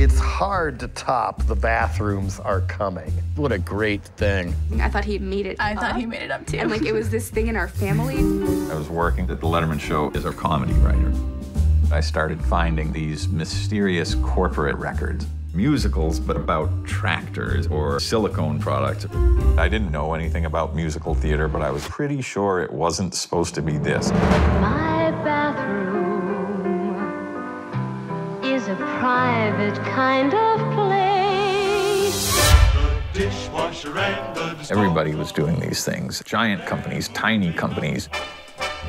It's hard to top the bathrooms are coming. What a great thing. I thought he made it I thought he made it up too. And like it was this thing in our family. I was working at the Letterman Show as a comedy writer. I started finding these mysterious corporate records, musicals, but about tractors or silicone products. I didn't know anything about musical theater, but I was pretty sure it wasn't supposed to be this. My is a private kind of place. Everybody was doing these things giant companies, tiny companies.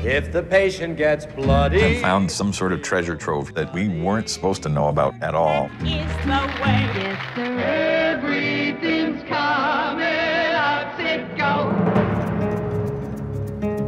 If the patient gets and bloody, found some sort of treasure trove that we weren't supposed to know about at all. Yes, sir. Everything's coming out, it go.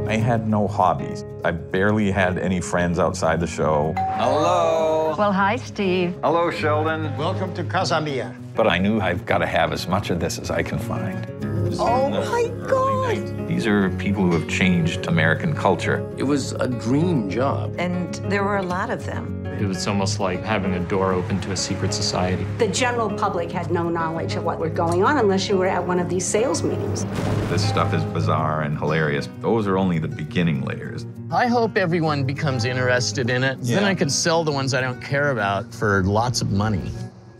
I had no hobbies. I barely had any friends outside the show. Hello. Well, hi, Steve. Hello, Sheldon. welcome to Casa Mia. But I knew I've got to have as much of this as I can find. Oh, my God. These are people who have changed American culture. It was a dream job. And there were a lot of them. It was almost like having a door open to a secret society. The general public had no knowledge of what was going on unless you were at one of these sales meetings. This stuff is bizarre and hilarious. Those are only the beginning layers. I hope everyone becomes interested in it. Then I could sell the ones I don't care about for lots of money.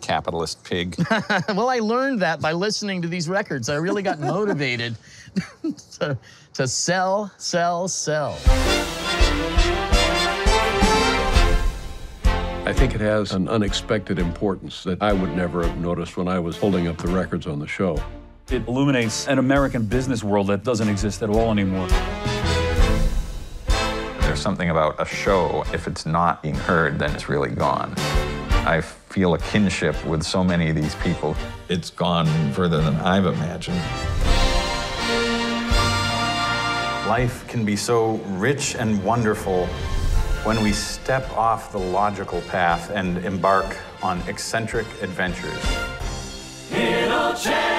Capitalist pig. well, I learned that by listening to these records. I really got motivated to, to sell, sell, sell. I think it has an unexpected importance that I would never have noticed when I was holding up the records on the show. It illuminates an American business world that doesn't exist at all anymore. There's something about a show, if it's not being heard, then it's really gone. I feel a kinship with so many of these people. It's gone further than I've imagined. Life can be so rich and wonderful when we step off the logical path and embark on eccentric adventures. It'll change.